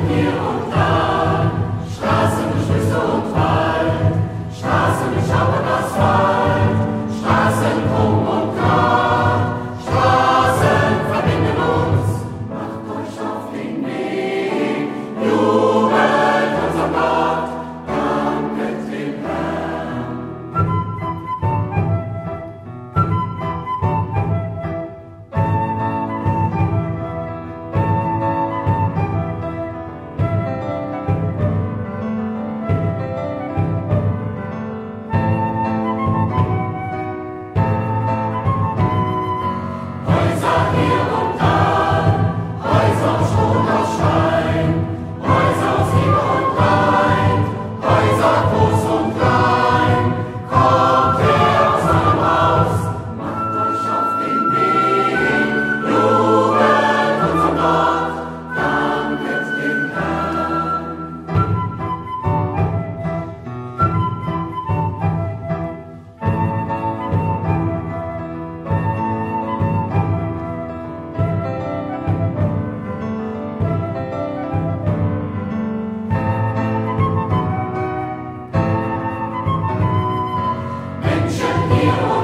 Seigneur, ta Lord.